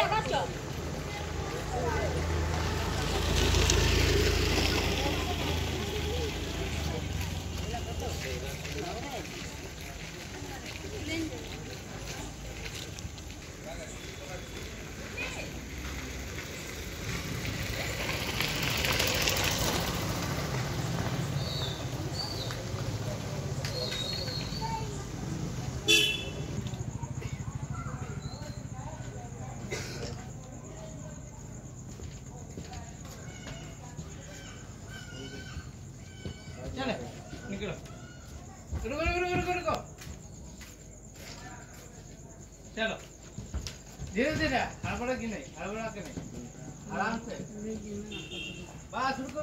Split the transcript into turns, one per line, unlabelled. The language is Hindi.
Mira,
Nacho. Sí, रुको रुको रुको रुको रुको चलो धीरे धीरे हड़बड़ा की नहीं हड़बड़ा के नहीं आराम से बस रुको